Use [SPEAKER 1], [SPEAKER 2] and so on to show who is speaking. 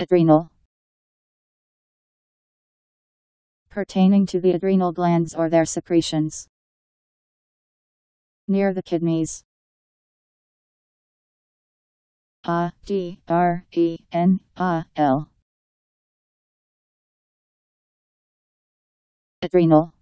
[SPEAKER 1] Adrenal. Pertaining to the adrenal glands or their secretions. Near the kidneys. A D R E N A L. Adrenal.